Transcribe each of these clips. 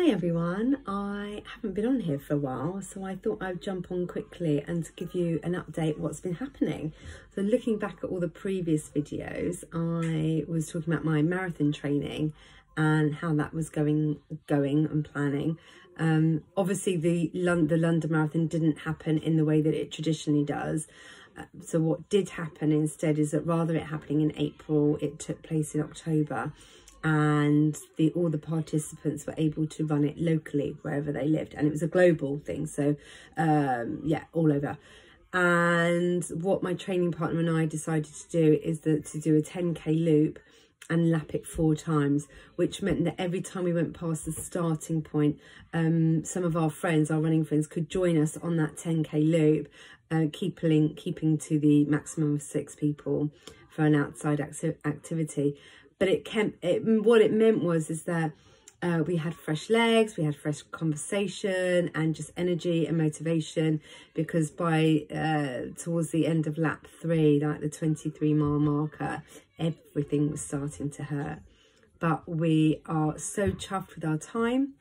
Hi everyone, I haven't been on here for a while so I thought I'd jump on quickly and give you an update what's been happening. So looking back at all the previous videos I was talking about my marathon training and how that was going going and planning. Um, obviously the, the London Marathon didn't happen in the way that it traditionally does uh, so what did happen instead is that rather it happening in April it took place in October and the all the participants were able to run it locally wherever they lived. And it was a global thing so um yeah all over. And what my training partner and I decided to do is that to do a 10k loop and lap it four times which meant that every time we went past the starting point um some of our friends our running friends could join us on that 10k loop uh, keeping keeping to the maximum of six people for an outside acti activity but it can it what it meant was is that uh, we had fresh legs, we had fresh conversation and just energy and motivation because by uh, towards the end of lap three, like the 23 mile marker, everything was starting to hurt. But we are so chuffed with our time.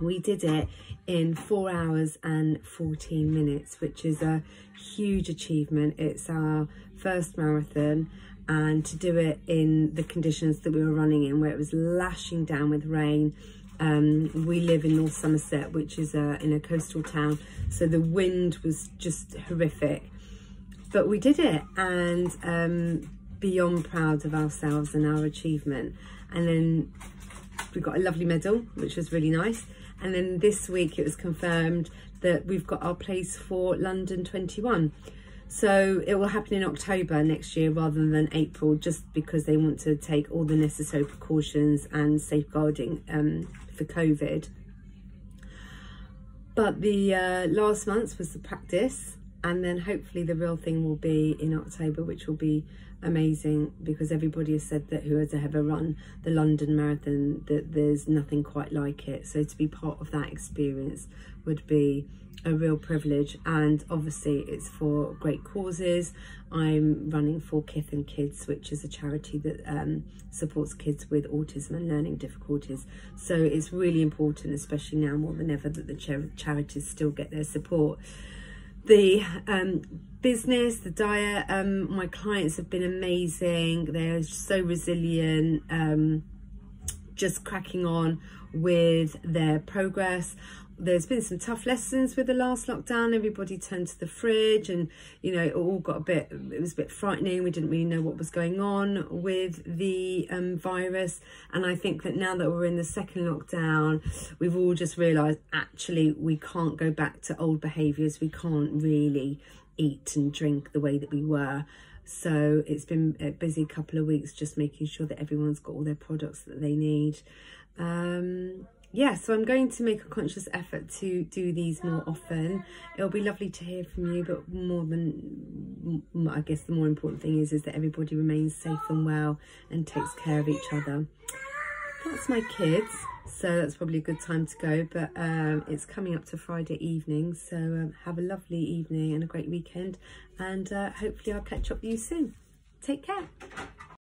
We did it in four hours and 14 minutes, which is a huge achievement. It's our first marathon and to do it in the conditions that we were running in where it was lashing down with rain um, we live in North Somerset which is a, in a coastal town so the wind was just horrific but we did it and um, beyond proud of ourselves and our achievement and then we got a lovely medal which was really nice. And then this week it was confirmed that we've got our place for London 21 so it will happen in October next year rather than April, just because they want to take all the necessary precautions and safeguarding um, for COVID. But the uh, last month was the practice and then hopefully the real thing will be in October, which will be amazing because everybody has said that who has ever run the London Marathon, that there's nothing quite like it. So to be part of that experience would be a real privilege. And obviously it's for great causes. I'm running for kith and kids which is a charity that um, supports kids with autism and learning difficulties. So it's really important especially now more than ever that the char charities still get their support the um, business the diet um, my clients have been amazing. They're so resilient um, just cracking on with their progress. There's been some tough lessons with the last lockdown. Everybody turned to the fridge and you know it all got a bit it was a bit frightening. We didn't really know what was going on with the um, virus. And i think that now that we're in the second lockdown we've all just realized actually we can't go back to old behaviors. We can't really eat and drink the way that we were so it's been a busy couple of weeks just making sure that everyone's got all their products that they need um yeah, so I'm going to make a conscious effort to do these more often. It'll be lovely to hear from you, but more than, I guess the more important thing is, is that everybody remains safe and well and takes care of each other. That's my kids, so that's probably a good time to go, but um, it's coming up to Friday evening, so um, have a lovely evening and a great weekend, and uh, hopefully I'll catch up with you soon. Take care.